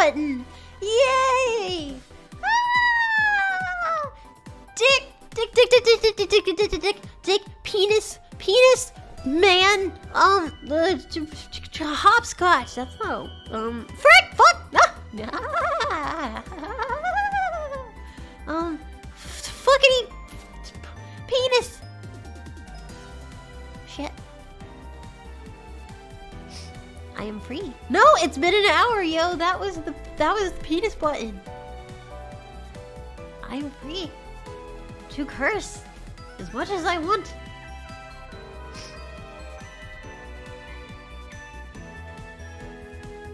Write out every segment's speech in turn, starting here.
button. Yay! Ah! Dick, dick, dick, dick, dick, dick, dick, dick, dick, dick, dick, penis, penis, man, um, uh, hopscotch. That's no, um, frick, fuck, ah, um, fuckity, penis. Shit. I am free. No, it's been an hour, yo. That was the that was the penis button. I am free to curse as much as I want.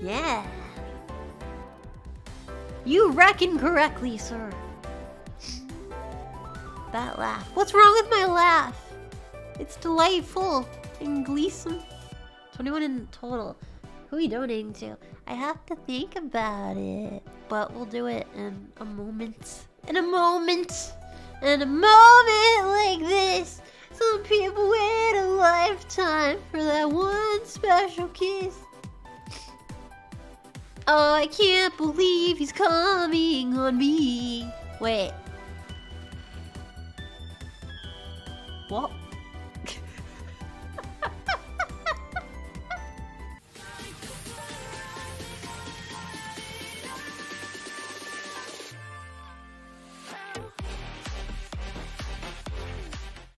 Yeah. You reckon correctly, sir. That laugh. What's wrong with my laugh? It's delightful and gleesome. 21 in total. Who are you donating to? I have to think about it. But we'll do it in a moment. In a moment. In a moment like this. Some people wait a lifetime for that one special kiss. Oh, I can't believe he's coming on me. Wait. What?